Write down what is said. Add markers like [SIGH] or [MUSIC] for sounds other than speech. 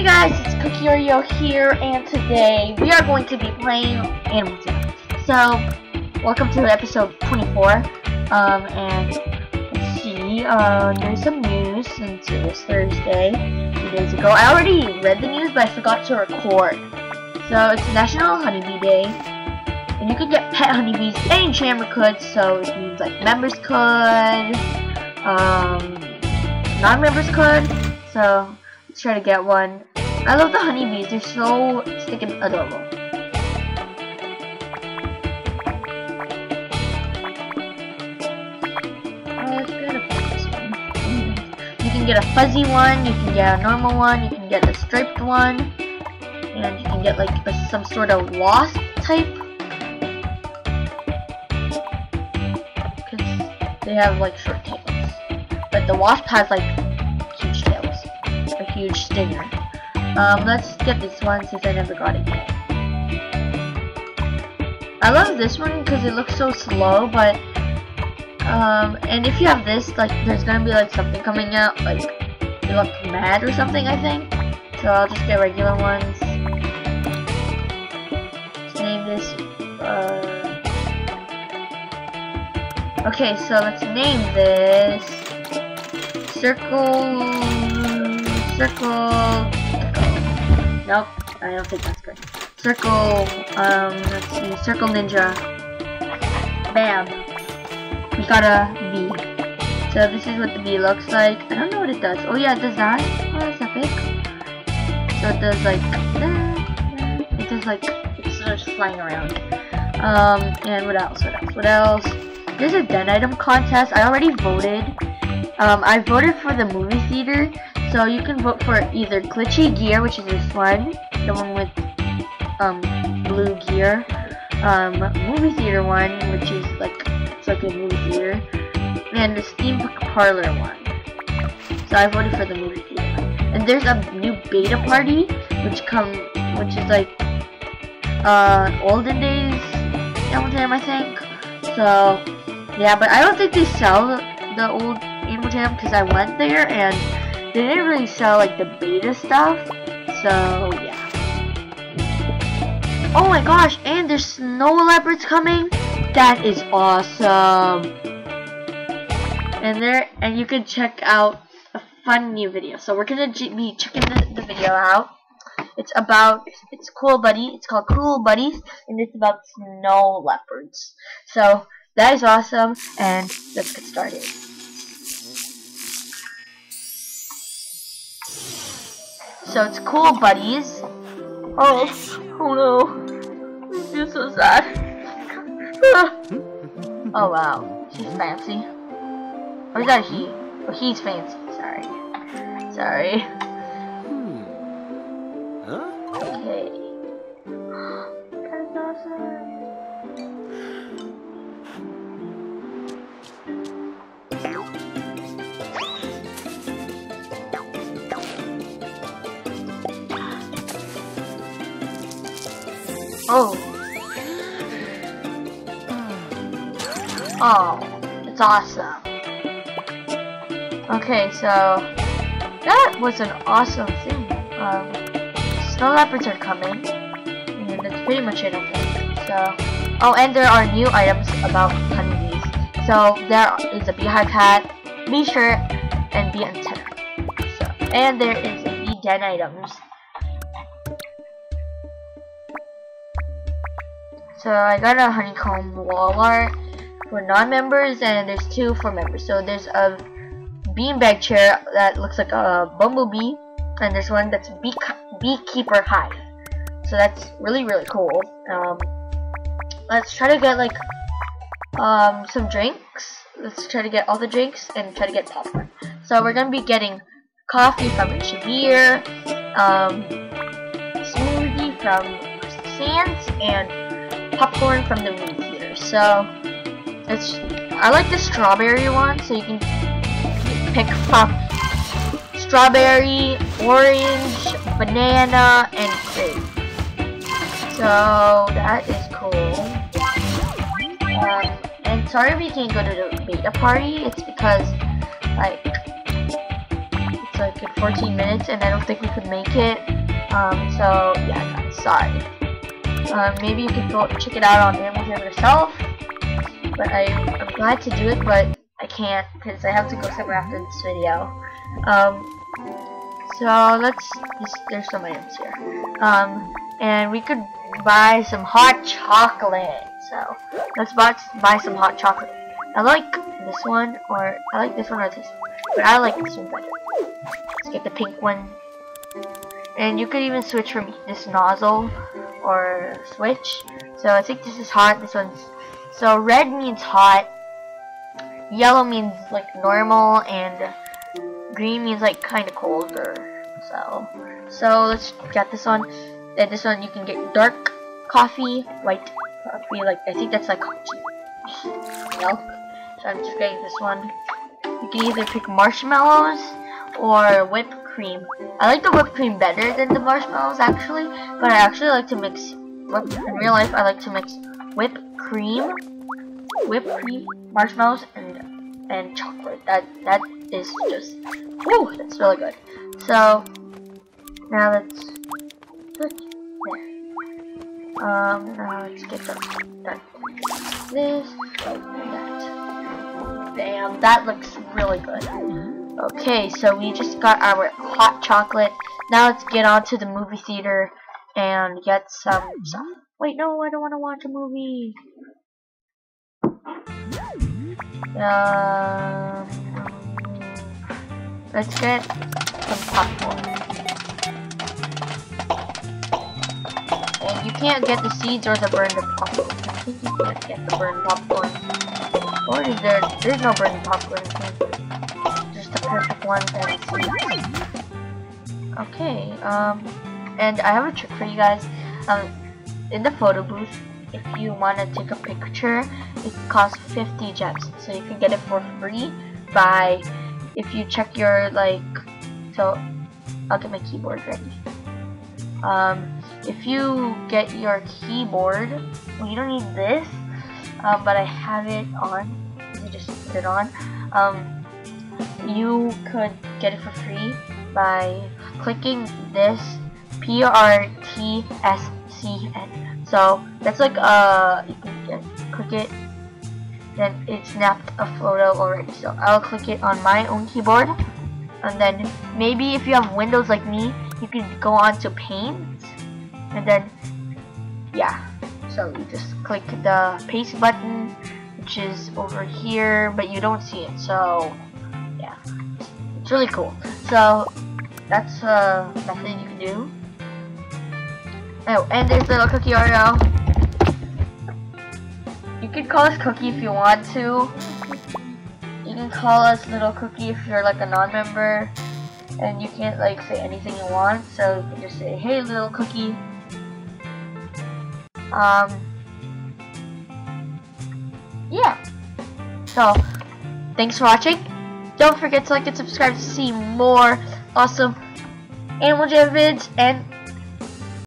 Hey guys, it's Cookie Oreo here, and today we are going to be playing Animal Jam. So, welcome to episode 24. Um, and let's see, uh, there's some news since it was Thursday, two days ago. I already read the news, but I forgot to record. So, it's National Honeybee Day, and you can get pet honeybees. Any enchanter could, so it means like members could, um, non-members could. So, let's try to get one. I love the honeybees. They're so sticking adorable. You can get a fuzzy one, you can get a normal one, you can get a striped one, and you can get like a, some sort of wasp type. Because they have like short tails. But the wasp has like huge tails. A huge stinger. Um, let's get this one since I never got it yet. I love this one because it looks so slow, but um, and if you have this, like, there's gonna be like something coming out, like you look mad or something, I think. So I'll just get regular ones. Let's name this. Uh, okay, so let's name this circle, circle. Nope, I don't think that's good. Circle, um, let's see, Circle Ninja. Bam. We got a bee. So this is what the bee looks like. I don't know what it does. Oh yeah, it does that. Oh, that's epic. So it does like, that. it does like, it starts flying around. Um, and what else, what else, what else? There's a den item contest. I already voted. Um, I voted for the movie theater. So you can vote for either glitchy gear, which is this one, the one with um, blue gear, um, movie theater one, which is like it's like a movie theater, and the steampunk parlor one. So I voted for the movie theater one. And there's a new beta party, which come, which is like uh, olden days Jam, I think. So yeah, but I don't think they sell the, old Jam because I went there and they didn't really sell like the beta stuff, so yeah. Oh my gosh, and there's snow leopards coming. That is awesome. And there, and you can check out a fun new video. So we're gonna be checking the, the video out. It's about, it's Cool Buddy. It's called Cool Buddies, and it's about snow leopards. So that is awesome, and let's get started. So it's cool, buddies. Oh, oh no. This is so sad. [LAUGHS] oh wow, she's fancy. Or is that he? Oh, he's fancy. Sorry. Sorry. Hmm. Huh? Okay. [GASPS] That's awesome. Oh. Oh, it's awesome. Okay, so that was an awesome thing. Um, snow leopards are coming, and that's pretty much it. Think. So, oh, and there are new items about honeybees. So there is a beehive hat, bee shirt, and bee antenna. So, and there is bee den items. So I got a honeycomb wall art for non-members and there's two for members. So there's a beanbag chair that looks like a bumblebee and there's one that's bee beekeeper hive. So that's really really cool. Um, let's try to get like um, some drinks. Let's try to get all the drinks and try to get popcorn. So we're gonna be getting coffee from Shabir, um, smoothie from Sands, and popcorn from the movie theater. So it's I like the strawberry one, so you can pick from strawberry, orange, banana, and grape. So that is cool. Um, and sorry you can't go to the beta party. It's because like it's like 14 minutes, and I don't think we could make it. Um, so yeah, sorry. Um, maybe you could go check it out on Jam yourself. But I, I'm glad to do it, but I can't because I have to go somewhere after this video. Um, so let's. There's some items here. Um, and we could buy some hot chocolate. So let's buy buy some hot chocolate. I like this one, or I like this one or this one, but I like this one better. Let's get the pink one. And you could even switch from this nozzle or switch. So I think this is hot. This one's so red means hot. Yellow means like normal, and green means like kind of colder. So so let's get this one. And this one you can get dark coffee, white coffee. Like I think that's like milk. So I'm just getting this one. You can either pick marshmallows or whipped cream. I like the whipped cream better than the marshmallows actually, but I actually like to mix, in real life I like to mix whipped cream, whipped cream, marshmallows, and and chocolate. That that is just, whoo, that's really good. So now let's switch there. Um, now let's get that, this, that. Bam, that looks really good. Okay, so we just got our hot chocolate. Now let's get on to the movie theater and get some stuff. Wait, no, I don't want to watch a movie. Um, let's get some popcorn. And you can't get the seeds or the burned popcorn. I think you can't get the burned popcorn. Or is there? There's no burned popcorn. Just the perfect one that is seeds. Okay, um, and I have a trick for you guys. Um, in the photo booth, if you want to take a picture, it costs 50 gems. So you can get it for free by, if you check your, like, so, I'll get my keyboard ready. Um, if you get your keyboard, well, you don't need this, um, but I have it on. You just put it on. Um, you could get it for free by clicking this P R T S C N. So that's like uh, you can get, click it, then it snapped a photo already. So I'll click it on my own keyboard, and then maybe if you have Windows like me, you can go on to Paint and then yeah so you just click the paste button which is over here but you don't see it so yeah. It's really cool. So that's a method you can do. Oh and there's little cookie Oreo. You can call us cookie if you want to. You can call us little cookie if you're like a non-member. And you can't like say anything you want so you can just say hey little cookie. Um, yeah. So, thanks for watching. Don't forget to like and subscribe to see more awesome Animal Jam vids, and